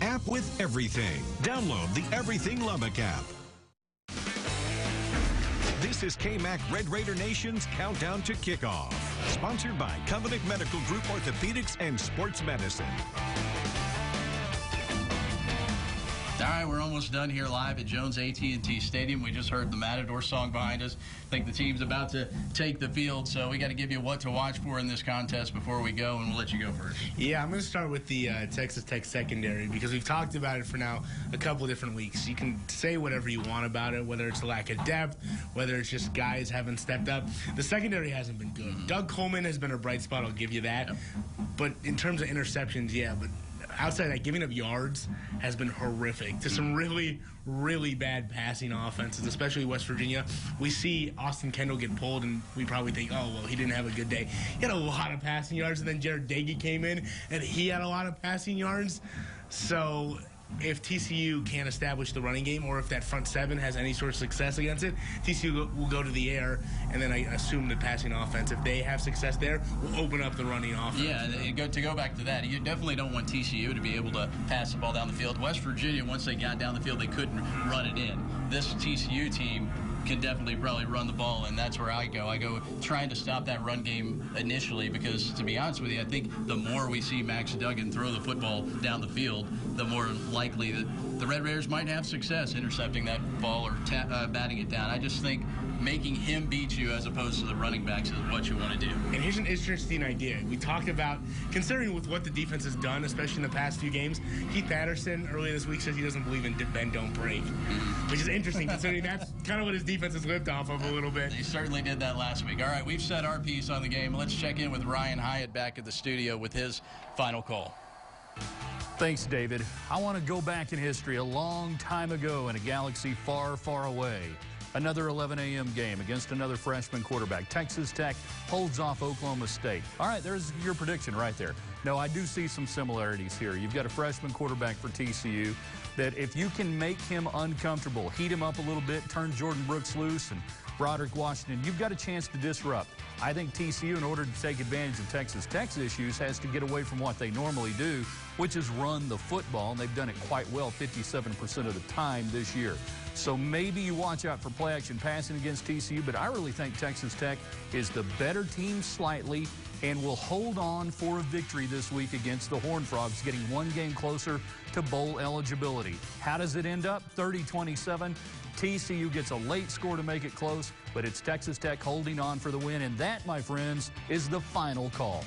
app with everything. Download the Everything Lubbock app. This is KMAC Red Raider Nation's countdown to kickoff. Sponsored by Covenant Medical Group Orthopedics and Sports Medicine. All right, we're almost done here live at Jones AT&T Stadium. We just heard the Matador song behind us. I think the team's about to take the field, so we got to give you what to watch for in this contest before we go, and we'll let you go first. Yeah, I'm going to start with the uh, Texas Tech secondary because we've talked about it for now a couple different weeks. You can say whatever you want about it, whether it's a lack of depth, whether it's just guys haven't stepped up. The secondary hasn't been good. Mm-hmm. Doug Coleman has been a bright spot. I'll give you that. Yep. But in terms of interceptions, yeah, but outside that, giving up yards has been horrific to some really, really bad passing offenses, especially West Virginia. We see Austin Kendall get pulled, and we probably think, oh, well, he didn't have a good day. He had a lot of passing yards, and then Jarret Doege came in, and he had a lot of passing yards. So if TCU can't establish the running game or if that front seven has any sort of success against it, TCU will go to the air, and then I assume the passing offense, if they have success there, will open up the running offense. Yeah, to go back to that, you definitely don't want TCU to be able to pass the ball down the field. West Virginia, once they got down the field, they couldn't run it in. This TCU team can definitely probably run the ball, and that's where I go. I go trying to stop that run game initially because, to be honest with you, I think the more we see Max Duggan throw the football down the field, the more likely that the Red Raiders might have success intercepting that ball or uh, batting it down. I just think making him beat you as opposed to the running backs is what you want to do. And here's an interesting idea. We talked about considering with what the defense has done, especially in the past few games. Keith Patterson earlier this week says he doesn't believe in defend don't break, mm-hmm. which is interesting considering that's kind of what his defense has lived off of a little bit. They certainly did that last week. All right, we've set our piece on the game. Let's check in with Ryan Hyatt back at the studio with his final call. Thanks, David. I want to go back in history a long time ago in a galaxy far, far away. Another 11 a.m. game against another freshman quarterback. Texas Tech holds off Oklahoma State. All right, there's your prediction right there. No, I do see some similarities here. You've got a freshman quarterback for TCU that if you can make him uncomfortable, heat him up a little bit, turn Jordan Brooks loose, and Broderick Washington, you've got a chance to disrupt. I think TCU, in order to take advantage of Texas Tech's issues, has to get away from what they normally do, which is run the football, and they've done it quite well 57% of the time this year. So maybe you watch out for play action passing against TCU, but I really think Texas Tech is the better team slightly and will hold on for a victory this week against the Horned Frogs, getting one game closer to bowl eligibility. How does it end up? 30-27. TCU gets a late score to make it close, but it's Texas Tech holding on for the win, and that, my friends, is the final call.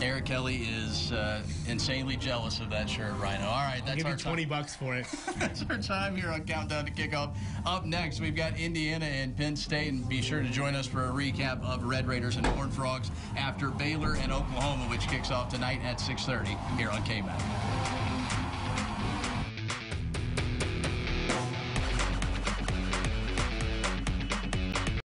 Eric Kelly is uh, insanely jealous of that shirt right now. All right, that's I'll give our 20 bucks for it. that's our time here on Countdown to Kickoff. Up next, we've got Indiana and Penn State, and be sure to join us for a recap of Red Raiders and Horned Frogs after Baylor and Oklahoma, which kicks off tonight at 6:30 here on KMAC.